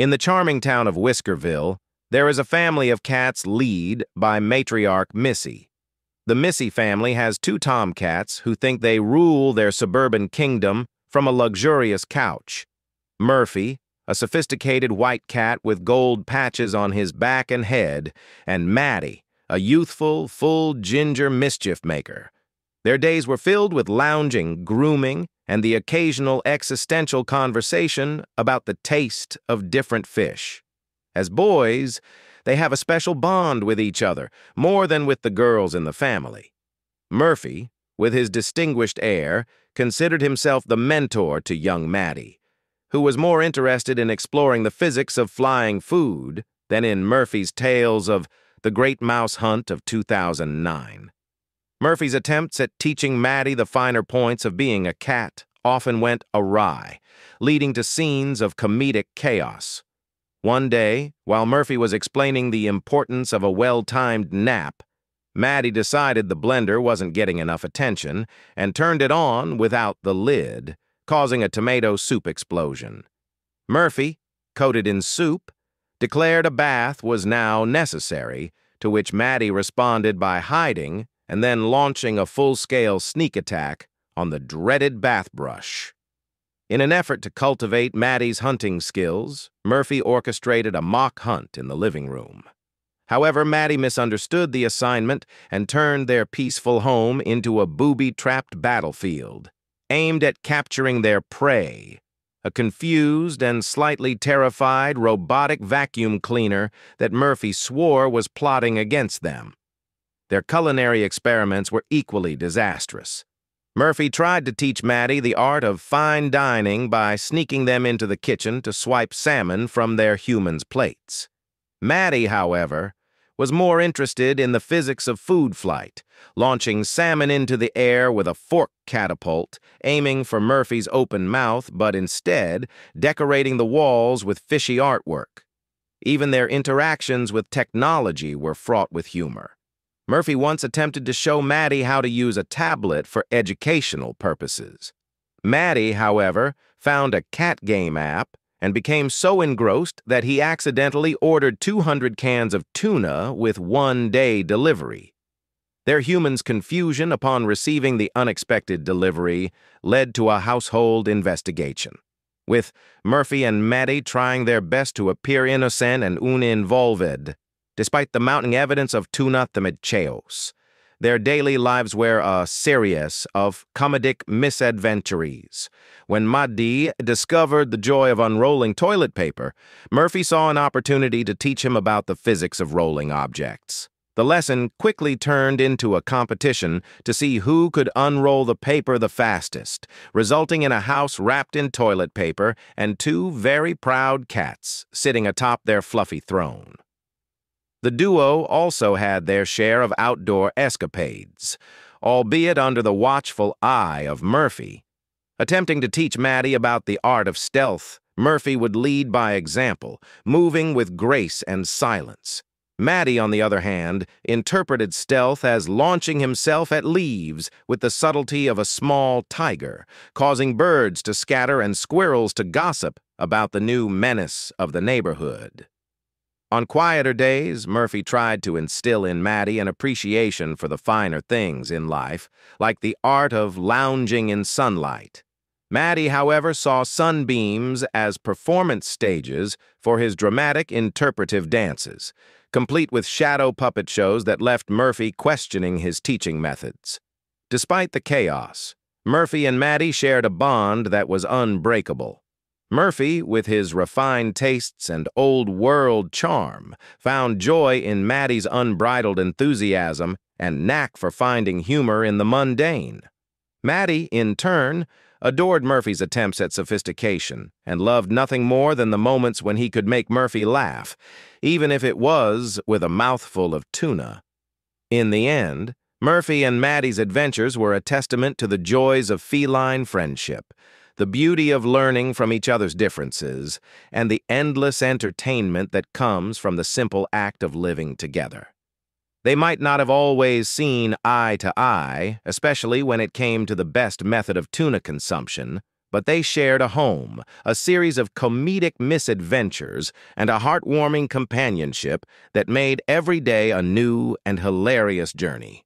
In the charming town of Whiskerville, there is a family of cats lead by matriarch Missy. The Missy family has two tomcats who think they rule their suburban kingdom from a luxurious couch. Murphy, a sophisticated white cat with gold patches on his back and head, and Maddy, a youthful, full ginger mischief maker. Their days were filled with lounging, grooming, and the occasional existential conversation about the taste of different fish. As boys, they have a special bond with each other, more than with the girls in the family. Murphy, with his distinguished air, considered himself the mentor to young Maddy, who was more interested in exploring the physics of flying food than in Murphy's tales of the Great Mouse Hunt of 2009. Murphy's attempts at teaching Maddy the finer points of being a cat often went awry, leading to scenes of comedic chaos. One day, while Murphy was explaining the importance of a well-timed nap, Maddy decided the blender wasn't getting enough attention and turned it on without the lid, causing a tomato soup explosion. Murphy, coated in soup, declared a bath was now necessary, to which Maddy responded by hiding and then launching a full-scale sneak attack on the dreaded bath brush. In an effort to cultivate Maddy's hunting skills, Murphy orchestrated a mock hunt in the living room. However, Maddy misunderstood the assignment and turned their peaceful home into a booby-trapped battlefield, aimed at capturing their prey, a confused and slightly terrified robotic vacuum cleaner that Murphy swore was plotting against them. Their culinary experiments were equally disastrous. Murphy tried to teach Maddy the art of fine dining by sneaking them into the kitchen to swipe salmon from their humans' plates. Maddy, however, was more interested in the physics of food flight, launching salmon into the air with a fork catapult, aiming for Murphy's open mouth, but instead decorating the walls with fishy artwork. Even their interactions with technology were fraught with humor. Murphy once attempted to show Maddy how to use a tablet for educational purposes. Maddy, however, found a cat game app and became so engrossed that he accidentally ordered 200 cans of tuna with one-day delivery. Their human's confusion upon receiving the unexpected delivery led to a household investigation, with Murphy and Maddy trying their best to appear innocent and uninvolved despite the mounting evidence of tuna themidcheos. Their daily lives were uh, a series of comedic misadventures. When Maddy discovered the joy of unrolling toilet paper, Murphy saw an opportunity to teach him about the physics of rolling objects. The lesson quickly turned into a competition to see who could unroll the paper the fastest, resulting in a house wrapped in toilet paper and two very proud cats sitting atop their fluffy throne. The duo also had their share of outdoor escapades, albeit under the watchful eye of Murphy. Attempting to teach Maddy about the art of stealth, Murphy would lead by example, moving with grace and silence. Maddy, on the other hand, interpreted stealth as launching himself at leaves with the subtlety of a small tiger, causing birds to scatter and squirrels to gossip about the new menace of the neighborhood. On quieter days, Murphy tried to instill in Maddy an appreciation for the finer things in life, like the art of lounging in sunlight. Maddy, however, saw sunbeams as performance stages for his dramatic interpretive dances, complete with shadow puppet shows that left Murphy questioning his teaching methods. Despite the chaos, Murphy and Maddy shared a bond that was unbreakable. Murphy, with his refined tastes and old-world charm, found joy in Maddy's unbridled enthusiasm and knack for finding humor in the mundane. Maddy, in turn, adored Murphy's attempts at sophistication and loved nothing more than the moments when he could make Murphy laugh, even if it was with a mouthful of tuna. In the end, Murphy and Maddy's adventures were a testament to the joys of feline friendship, the beauty of learning from each other's differences, and the endless entertainment that comes from the simple act of living together. They might not have always seen eye to eye, especially when it came to the best method of tuna consumption, but they shared a home, a series of comedic misadventures, and a heartwarming companionship that made every day a new and hilarious journey.